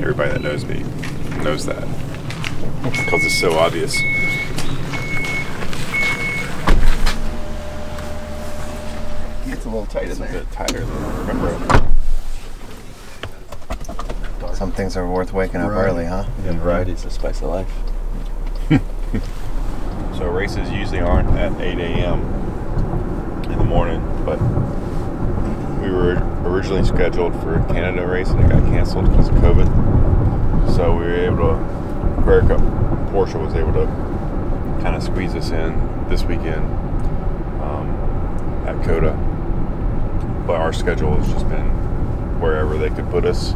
Everybody that knows me knows that. Because it's so obvious. It's a little tight in It's a there. bit tighter than I remember. Some things are worth waking up Variety. early, huh? And variety's the spice of life. So races usually aren't at 8 a.m. in the morning, but we were originally scheduled for a Canada race and it got canceled because of COVID. So we were able to, Queer Cup Porsche was able to kind of squeeze us in this weekend um, at COTA. But our schedule has just been wherever they could put us.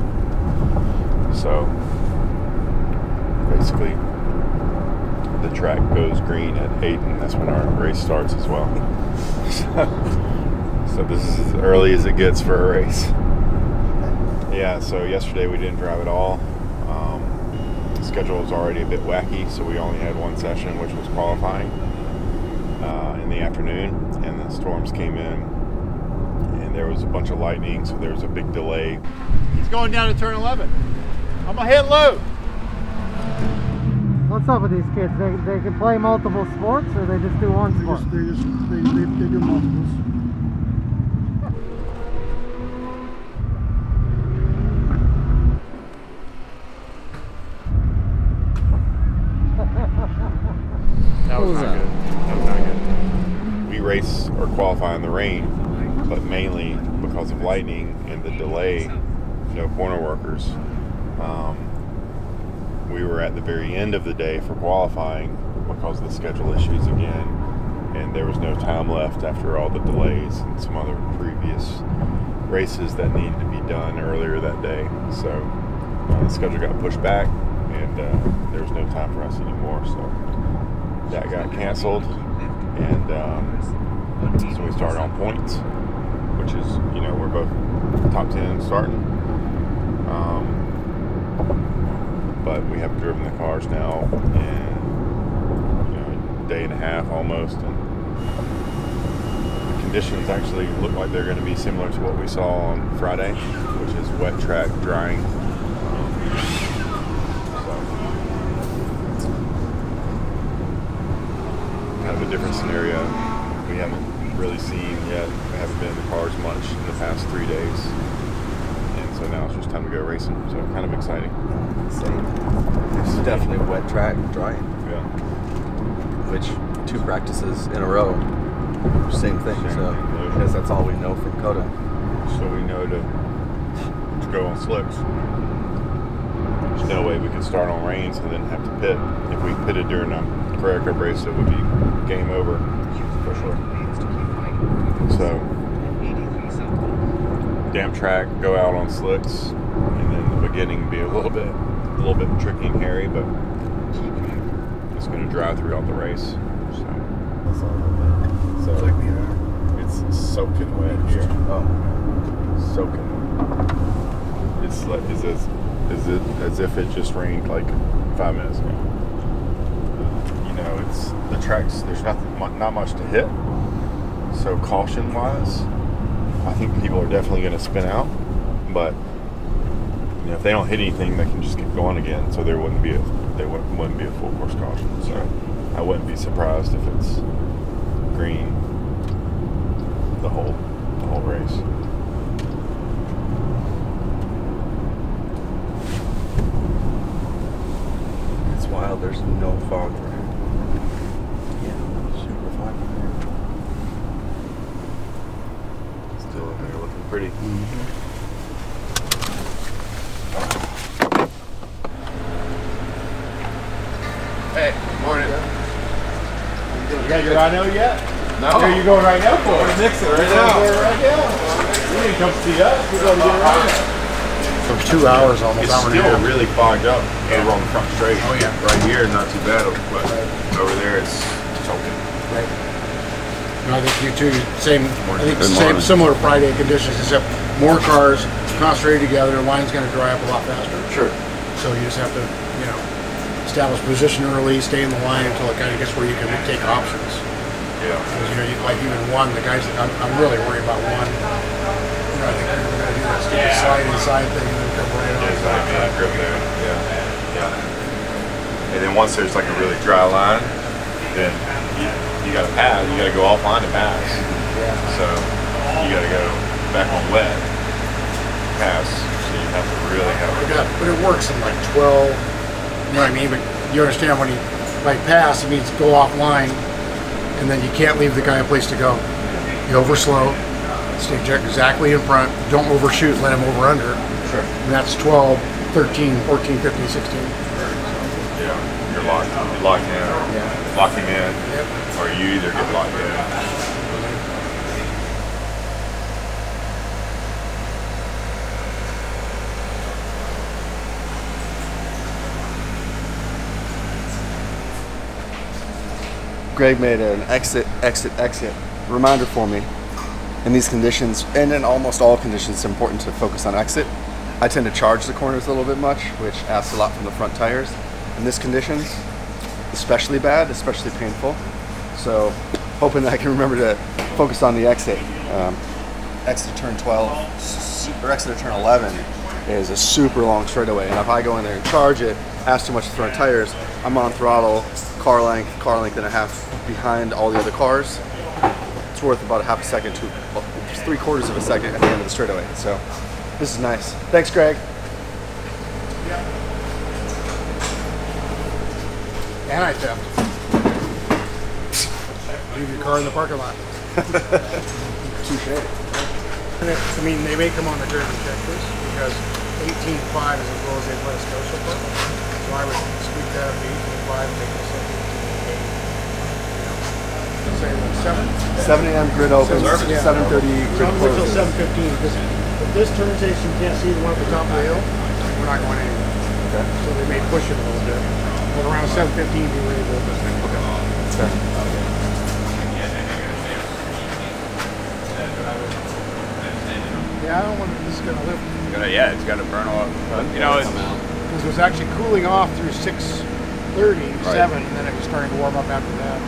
So basically, the track goes green at 8 and that's when our race starts as well so, so this is as early as it gets for a race yeah so yesterday we didn't drive at all um, the schedule was already a bit wacky so we only had one session which was qualifying uh, in the afternoon and the storms came in and there was a bunch of lightning so there was a big delay He's going down to turn 11. I'm gonna hit low. What's up with these kids? They, they can play multiple sports or they just do one They sport? just, they just, they, they, they do multiples. That was not good. That was not good. we race or qualify in the rain, but mainly because of lightning and the delay, no corner workers. Um, we were at the very end of the day for qualifying because of the schedule issues again, and there was no time left after all the delays and some other previous races that needed to be done earlier that day. So uh, the schedule got pushed back, and uh, there was no time for us anymore. So that got canceled, and um, so we started on points, which is you know we're both top ten starting. Um, but we haven't driven the cars now in you know, a day and a half almost, and the conditions actually look like they're going to be similar to what we saw on Friday, which is wet track drying. Kind of a different scenario we haven't really seen yet. We haven't been in the cars much in the past three days. And so now it's just time to go racing. So kind of exciting. Same. It's definitely a wet track, drying. Yeah. Which two practices in a row, same thing. Same so thing, yeah. That's all we know from COTA. So we know to, to go on slicks. There's no way we could start on rains and then have to pit. If we pitted during a Carrera Cup race, it would be game over sure. So, damp track, go out on slicks, and then the beginning be a little bit, a little bit tricky and hairy, but it's going to dry throughout the race. So, so it's soaking wet here. Oh, soaking. It's like is as is it as if it just rained like five minutes ago. It's the tracks. There's nothing, not much to hit. So caution wise, I think people are definitely going to spin out. But you know, if they don't hit anything, they can just keep going again. So there wouldn't be a there wouldn't, wouldn't be a full course caution. So I wouldn't be surprised if it's green the whole the whole race. it's wild. There's no fog for here. Yeah, super fog for here. Still in there looking pretty. Hey, morning. You got your rhino yet? No. Where are you going right now for? Mix it right now. Right now. You didn't come see us. We're going to uh-huh. get rhino. For two hours almost. It's hour still half. really fogged up over on the front straight. Oh, yeah. Right here, not too bad, but over there it's choking. No, I think you two, same, I think Good same, morning. similar Friday conditions, except more cars concentrated together, the line's gonna dry up a lot faster. Sure. So you just have to, you know, establish position early, stay in the line until it kind of gets where you can take options. Yeah. Because, you know, you, like even one, the guys, I'm, I'm really worried about one. You know, I think we're gonna do that stupid slide inside thing and then come right Yeah, on. exactly. That grip there. Yeah. Yeah. And then once there's like a really dry line, then you, got to pass. You got to go offline to pass. Yeah. So you got to go back on wet pass. So you have to really have a that- But it works in like 12, you know what I mean? But you understand when you, like pass, it means go offline and then you can't leave the guy a place to go. You overslow, stay exactly in front, don't overshoot, let him over under. Sure. And that's 12, 13, 14, 15, 16. yeah. You're locked. You're locked in. Yeah. Lock him in, you either get locked in. Greg made an exit, exit, exit reminder for me. In these conditions, and in almost all conditions, it's important to focus on exit. I tend to charge the corners a little bit much, which asks a lot from the front tires. In this conditions, especially bad, especially painful. So, hoping that I can remember to focus on the exit. Um, exit to turn 12 or exit to turn 11 is a super long straightaway. And if I go in there and charge it, ask too much to front tires, I'm on throttle, car length, car length and a half behind all the other cars. It's worth about a half a second to well, just three quarters of a second at the end of the straightaway. So this is nice. Thanks, Greg. Anti theft. Leave your car in the parking lot. Touche. I mean, they may come on the Jersey checklist because 18.5 is as low as they've let us go so far. So I would squeak that up to 18.5, take this to 18.8. Say what, seven? 7 a.m. grid opens, Yeah. 7:30 So grid I'm until closes. 7:15 because if this turn station can't see the one at the top of the hill, we're not going anywhere. Okay. So they may push it a little bit. But around 7:15, be ready to go this thing. Yeah, I don't want this is going to live Gonna- yeah, it's got to burn off. You know, it's, because it was actually cooling off through 6:30, 7, and then it was starting to warm up after that.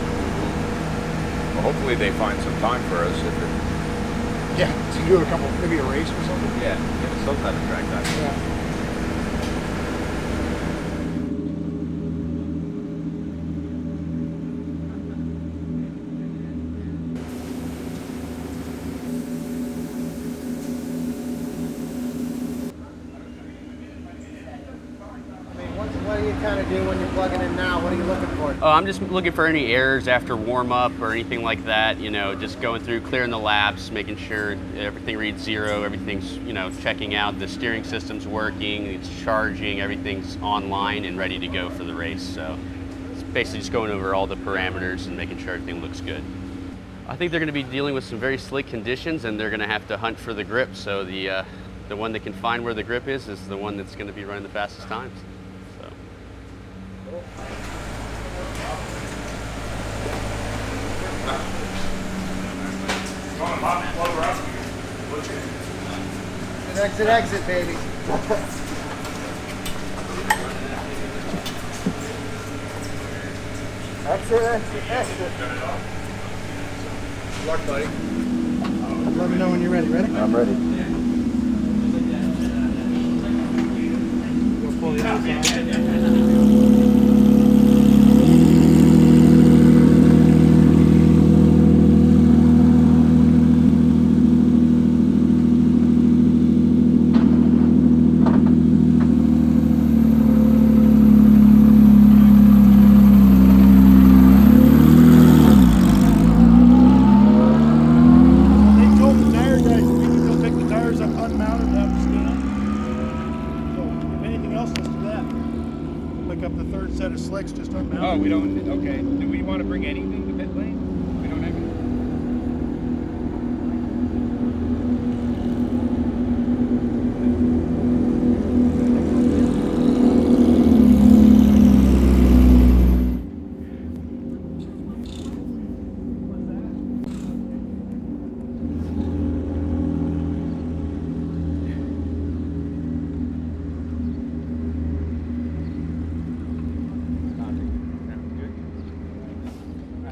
well, hopefully they find some time for us. If it, Yeah, to do a couple, maybe a race or something. yeah, give us some kind of track time. Yeah. I mean, what, what do you kind of do when you're plugging in now? What are you looking for? Oh, I'm just looking for any errors after warm up or anything like that. You know, just going through, clearing the laps, making sure everything reads zero, everything's, you know, checking out, the steering system's working, it's charging, everything's online and ready to go for the race. So it's basically just going over all the parameters and making sure everything looks good. I think they're going to be dealing with some very slick conditions and they're going to have to hunt for the grip. So the, uh, the one that can find where the grip is is the one that's going to be running the fastest times. So. Exit, exit, baby. exit, exit, exit. Luck, buddy. Let me know when you're ready. Ready? I'm ready. We'll pull the other side. They told the tire guys we can go pick the tires up unmounted and have them stand. So if anything else, let's do that. Pick up the third set of slicks just unmounted. Oh, we don't. Okay. Do we want to bring anything to pit lane? We don't have any.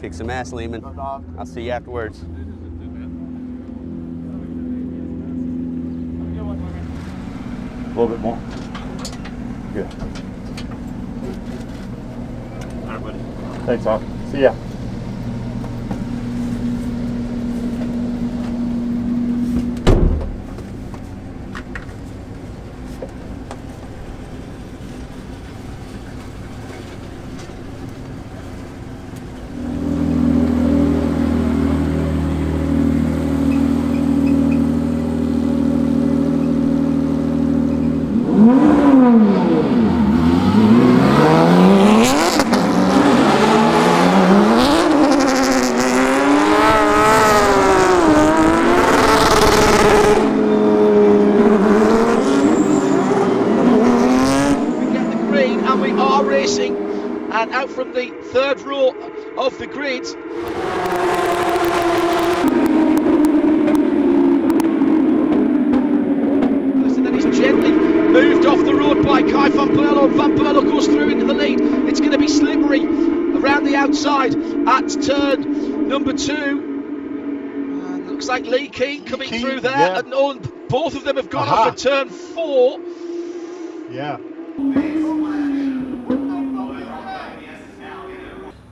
Kick some ass, Lehman. I'll see you afterwards. A little bit more. Good. All right, buddy. Thanks, Hawk. See ya. Mm-hmm. Turn four. Yeah.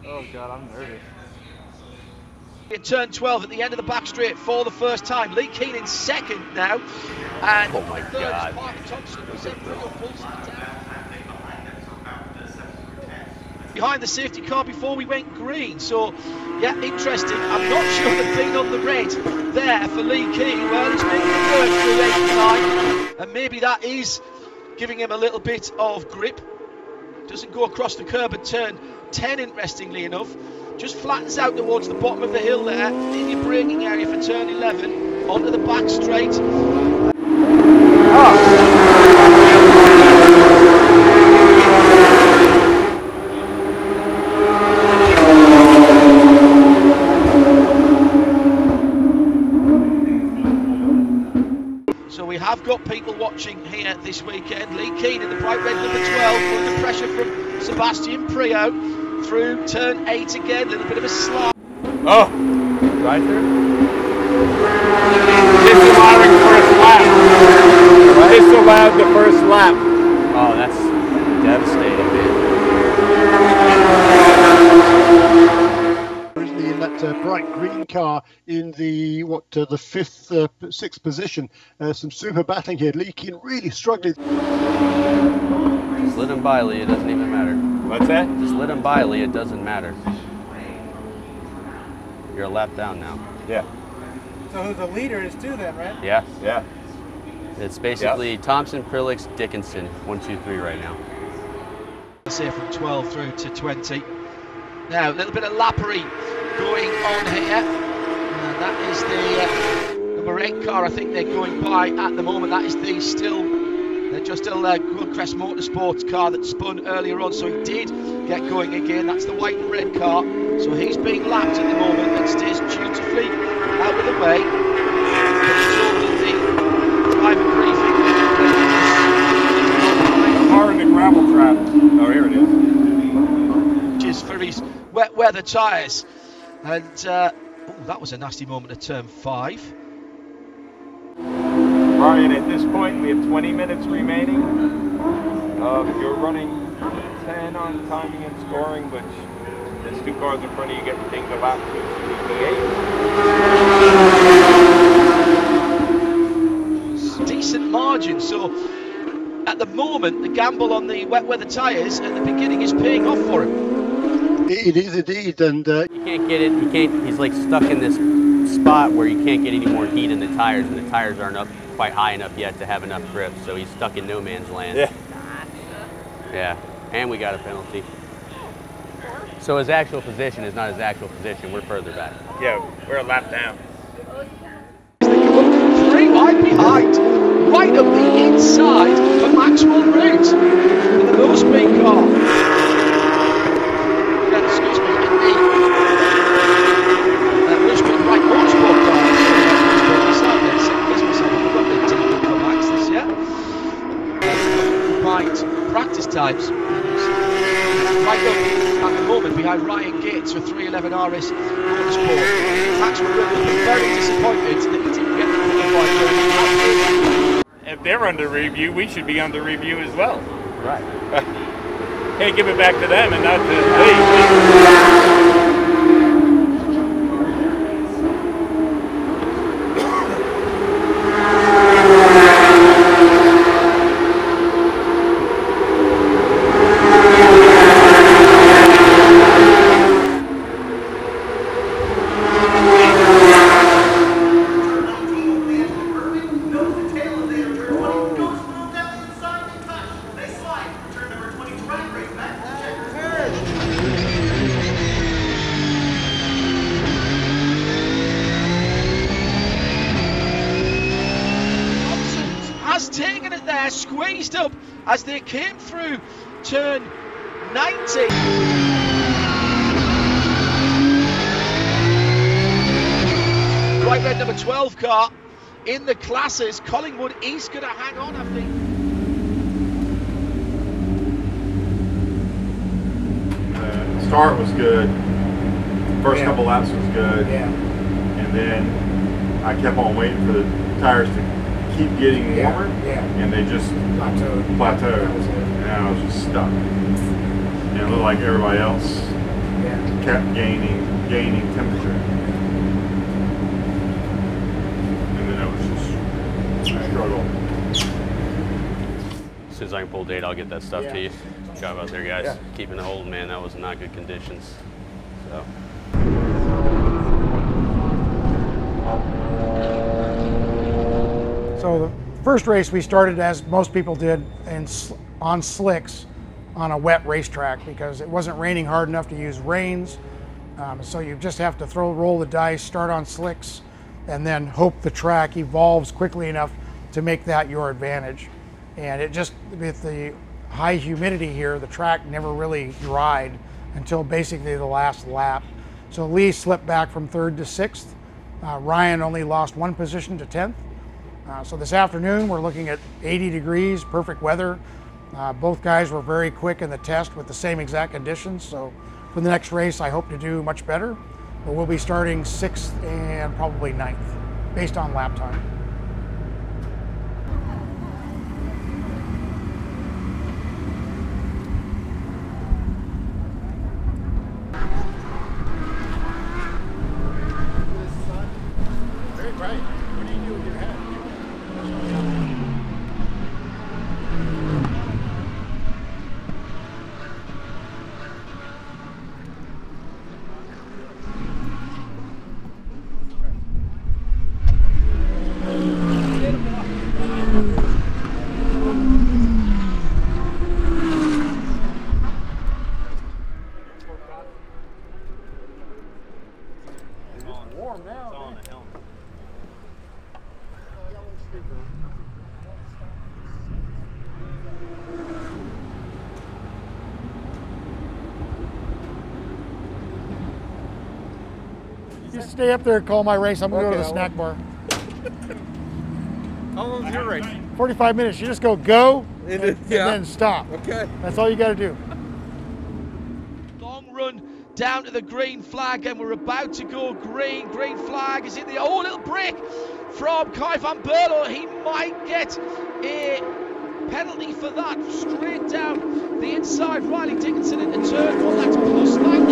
Oh god, I'm nervous. At turn 12 at the end of the back straight for the first time. Leh Keen in second now. And Oh my third God. Mark Thompson, who's in Rio Paulson down. Behind the safety car before we went green. So, yeah, interesting. I'm not sure the being on the red there for Leh Keen. Well, he's making it work through 89. And maybe that is giving him a little bit of grip. Doesn't go across the curb at turn 10, interestingly enough. Just flattens out towards the bottom of the hill there, in your braking area for turn 11, onto the back straight. Watching here this weekend. Leh Keen in the bright red number 12, under pressure from Sebastian Priaulx through turn 8 again, a little bit of a slide. Oh! Right there? Disallowing first lap. Disallowed the first lap. Oh, that's devastating, man. Currently uh, bright green car in the what uh, the fifth uh, sixth position uh, some super battling here Leh Keen really struggling Just let him by, Leh. It doesn't even matter. What's that? Just let him by, Leh. It doesn't matter. You're a lap down now. Yeah. So who the leader is too then, right? Yeah. Yeah. It's basically Thompson, Priaulx, Dickinson. One, two, three right now. Let's say from 12 through to 20. Now, a little bit of lappery going on here. And that is the uh, number 8 car I think they're going by at the moment. That is the still, they're just still uh, Goldcrest Motorsports car that spun earlier on. So he did get going again. That's the white and red car. So he's being lapped at the moment and stays dutifully out of the way. He's told in the driver briefing. Car in the gravel trap. Oh, here it is. Is for his wet weather tyres. And uh, oh, that was a nasty moment at turn five. Ryan, at this point, we have 20 minutes remaining. Uh, you're running 10 on timing and scoring, but there's two cars in front of you getting things a lap to Decent margin. So at the moment, the gamble on the wet weather tyres at the beginning is paying off for him. It is indeed and uh, You can't get it. You can't. He's like stuck in this spot where you can't get any more heat in the tires, and the tires aren't up quite high enough yet to have enough grip. So he's stuck in no man's land. Yeah. Yeah. And we got a penalty. So his actual position is not his actual position. We're further back. Yeah, we're a lap down. Three wide behind, right up the inside for Maxwell Root in the low speed car. Yeah, excuse me, in the uh, low speed Wright motorsport car. Sorry, low speed beside there. Second guess myself, I've got the team for Max this year. Right practice times. Right up at the moment behind Ryan Gates for 311 RS Motorsport. Max McGriff will be very disappointed that he didn't get the qualifying. If they're under review, we should be under review as well. Right. Can't give it back to them and not to me. there, up as they came through turn 90. Right red number 12 car in the classes. Collingwood East going to hang on, I think. The start was good. First Yeah. couple laps was good. Yeah. And then I kept on waiting for the tires to keep getting Yeah, warmer. yeah. And they just Plateaued. plateaued. That it. And I was just stuck. And it looked like everybody else Yeah. kept gaining gaining temperature. And then it was just a struggle. As soon as I can pull data, I'll get that stuff Yeah. to you. Job out there, guys. Yeah. Keeping it holding, man. That was not good conditions. So. So the first race we started as most people did in, on slicks on a wet racetrack because it wasn't raining hard enough to use rains. Um, so you just have to throw, roll the dice, start on slicks, and then hope the track evolves quickly enough to make that your advantage. And it just, with the high humidity here, the track never really dried until basically the last lap. So Leh slipped back from third to sixth. Uh, Ryan only lost one position to 10th. Uh, so this afternoon we're looking at 80 degrees, perfect weather. Uh, both guys were very quick in the test with the same exact conditions. So for the next race, I hope to do much better. But we'll be starting sixth and probably ninth, based on lap time. Very bright. What do you do with your head? warm now. You stay up there and call my race. I'm gonna go to the Okay, I snack bar. How long was your race? 45 minutes. You just go go It and, is- and then stop. Okay. That's all you got to do. Long run down to the green flag, and we're about to go green. Green flag is in the oh little break from Kay van Berlo. He might get a penalty for that. Straight down the inside. Riley Dickinson into turn one. That's plus 90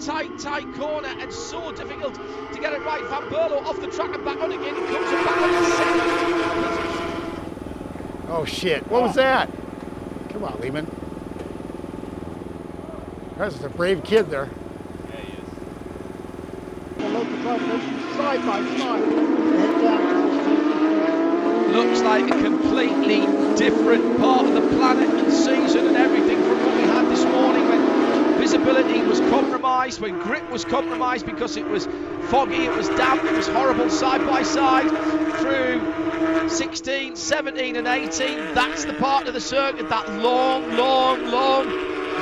tight, tight corner, and so difficult to get it right. Van Berlo off the track and back on again. He comes back on the second. Oh shit! What was that? Come on, Lehman. That's a brave kid there. The local combination side by side. Looks like a completely different part of the planet and season and everything from what we had this morning when visibility was compromised, when grip was compromised because it was foggy, it was damp, it was horrible side by side through 16, 17 and 18. That's the part of the circuit, that long, long, long,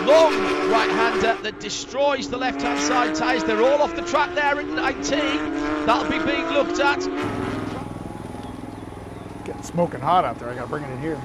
long right-hander that destroys the left-hand side tyres. They're all off the track there at 19. That'll be being looked at. Getting smoking hot out there. I got to bring it in here.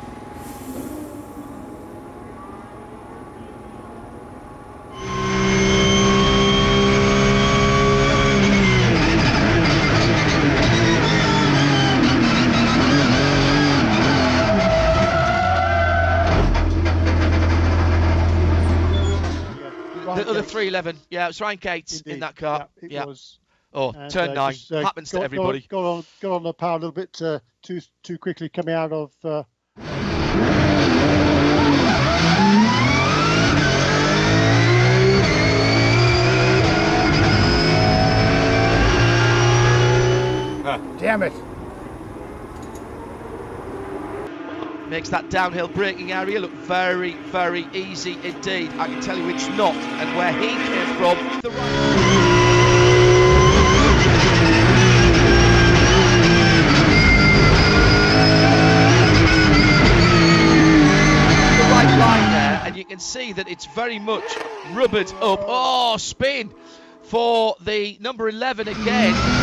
311. Yeah, it was Ryan Gates in that car. Yeah, it yeah. was. Oh, And, turn uh, nine. just, uh, Happens got- to everybody. Got, got on, got on the power a little bit uh, too too quickly coming out of. Uh, Damn it. Makes that downhill braking area look very, very easy indeed. I can tell you it's not. And where he came from, the right. line there, and you can see that it's very much rubbered up. Oh, spin for the number 11 again.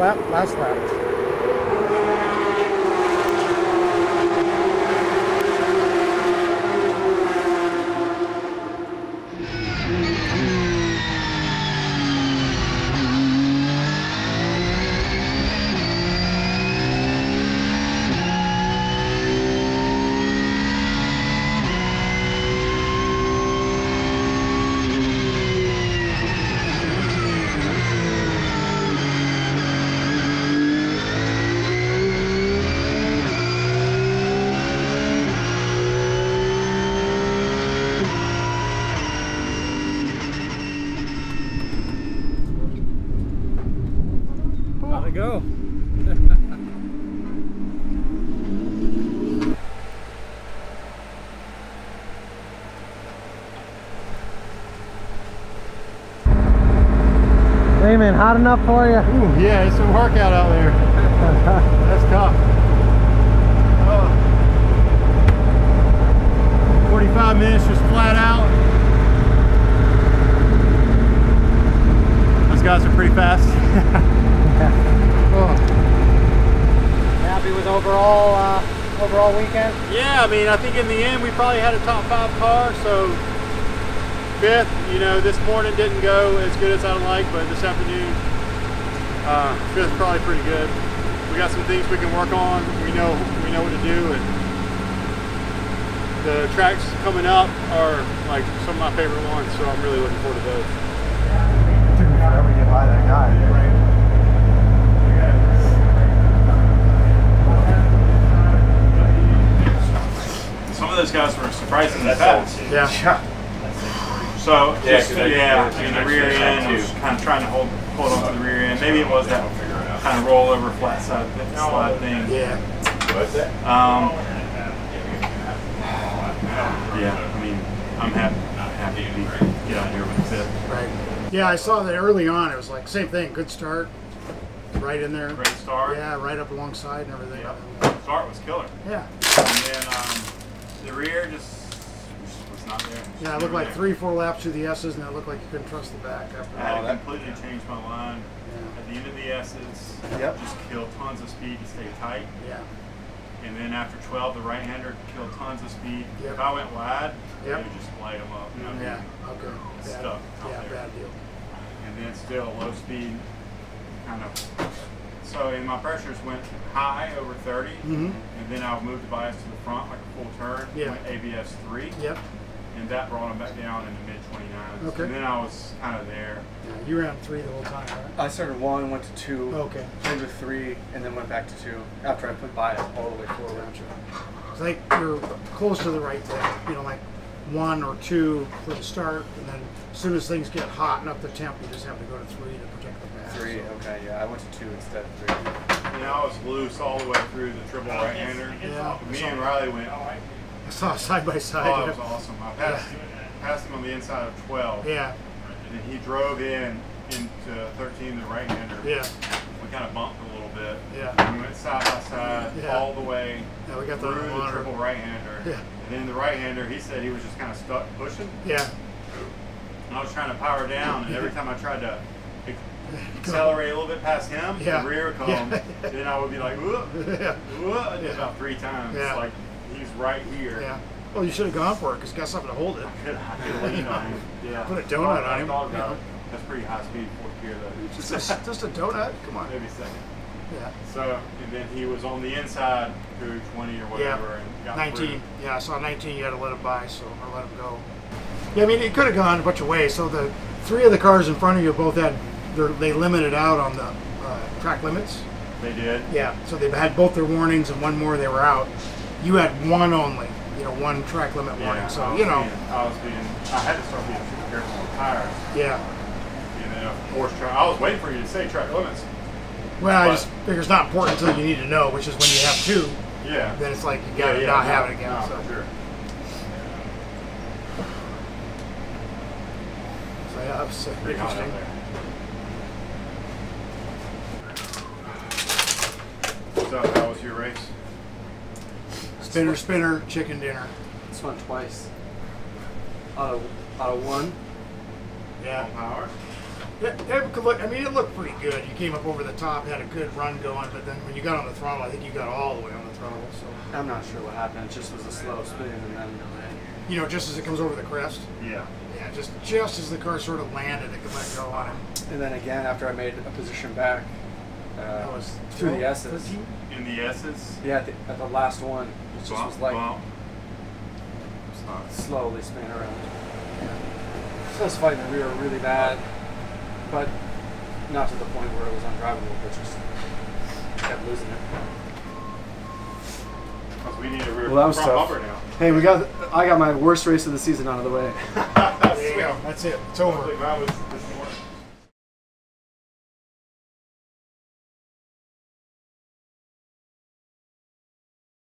Lap, last lap. Hot enough for you? Ooh, yeah, it's a workout out there. That's tough. Oh. 45 minutes just flat out. Those guys are pretty fast. oh. Happy with overall uh, overall weekend? Yeah, I mean, I think in the end we probably had a top five car, so fifth, you know, this morning didn't go as good as I'd like, but this afternoon, uh, fifth probably pretty good. We got some things we can work on. We know we know what to do, and the tracks coming up are like some of my favorite ones, so I'm really looking forward to those. Took me forever to get by that guy. Some of those guys were surprisingly fast. Yeah. So Yeah, just 'cause I- yeah, I in the rear end, too. was kind of trying to hold hold on to the rear end. Maybe it was that kind of rollover flat side slide thing. Yeah. Um, yeah, I mean, I'm happy, happy to be get out here with the fifth. Right. Yeah, I saw that early on. It was like same thing. Good start. Right in there. Great start. Yeah, right up alongside and everything. Start was killer. Yeah. And then um, the rear just was not there. Yeah, it looked like three, four laps through the S's, and it looked like you couldn't trust the back after I had that. to completely change my line at the end of the S's. Yep. Just killed tons of speed to stay tight. Yeah. And then after 12, the right-hander killed tons of speed. Yep. If I went wide, Yep. it would just light them up. I mean, Yeah. Okay. Bad. Stuck Yeah, there. bad deal. And then still low speed, kind of. So and my pressures went high over 30, Mhm. and then I moved the bias to the front like a full turn. Yeah. Went ABS three. Yep. And that brought him back down in the mid 29s. Okay. And then I was kind of there. Yeah, you ran three the whole time, right? I started one, went to two, Okay. into three, and then went back to two after I put bias all the way forward. So I think you're close to the right there. You know, like one or two for the start, and then as soon as things get hot and up the temp, you just have to go to three to protect the back. Three, So- okay, yeah, I went to two instead of three. You know, I was loose all the way through the triple right-hander. Yeah. Me and Riley went. I saw side by side. Oh, that was awesome. I passed, passed him on the inside of 12. Yeah. And then he drove in into 13, the right-hander. Yeah. We kind of bumped a little bit. Yeah. We went side by side Yeah. all the way Yeah, we got that through the triple right-hander. Yeah. And then the right-hander, he said he was just kind of stuck pushing. Yeah. And I was trying to power down, and every time I tried to accelerate a little bit past him, Yeah. the rear come, Yeah. then I would be like, whoop, Yeah. whoop, I did about three times. Yeah. Like he's right here. Yeah. Well, you should have gone for it because got something to hold it. I could, I could lean on him. Yeah. Put a donut on him. Yeah. That's pretty high speed fourth gear though. Just a, just a donut. Come on. Maybe second. Yeah. So and then he was on the inside through 20 or whatever and got 19. through. Yeah, I saw 19. You had to let him by, so or let him go. Yeah, I mean, it could have gone a bunch of ways. So the three of the cars in front of you both had they limited out on the uh, track limits. They did. Yeah, so they had both their warnings and one more they were out. You had one only, you know, one track limit warning. So you know, being, I was being, I had to start being super careful with tires. yeah. And then of course, tra- I was waiting for you to say track limits. Well, I just figure it's not important until you need to know, which is when you have two. Yeah. Then it's like you gotta Yeah, yeah, not no, have it again. no, so. sure. so yeah, that was Pretty hot interesting. So how was your race? Spinner, spinner, chicken dinner. This one twice. Out of, out of one. Yeah. Power. Yeah, it could look. I mean, it looked pretty good. You came up over the top, had a good run going, but then when you got on the throttle, I think you got all the way on the throttle. So I'm not sure what happened. It just was a slow spin and then you know, just as it comes over the crest. Yeah. Yeah, just just as the car sort of landed, it could let go on it. and then again after I made a position back uh, That was through the S's. 13? In the S's. Yeah, at the, at the last one, it just was like Bump. slowly spinning around. So I was fighting the rear really bad, but not to the point where it was undrivable, but just kept losing it. We need a rear Well, that was tough. bumper now. Hey, we got I got my worst race of the season out of the way. There you go. That's it. It's over. Hopefully mine was